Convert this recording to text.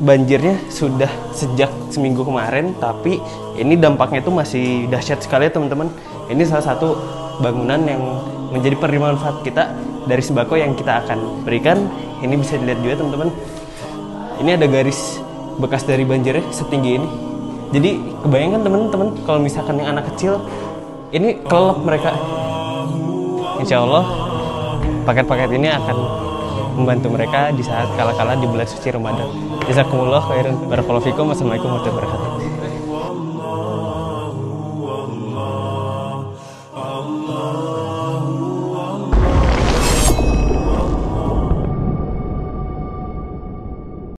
Banjirnya sudah sejak seminggu kemarin, tapi ini dampaknya itu masih dahsyat sekali ya teman-teman. Ini salah satu bangunan yang menjadi penerima manfaat kita dari sembako yang kita akan berikan. Ini bisa dilihat juga teman-teman. Ini ada garis bekas dari banjirnya setinggi ini. Jadi kebayangkan teman-teman kalau misalkan yang anak kecil ini kelelep mereka. Insya Allah paket-paket ini akan membantu mereka di saat kala-kala di bulan suci Ramadan. Jazakumullah khairan. Barakallahu fikum. Wassalamualaikum warahmatullahi wabarakatuh.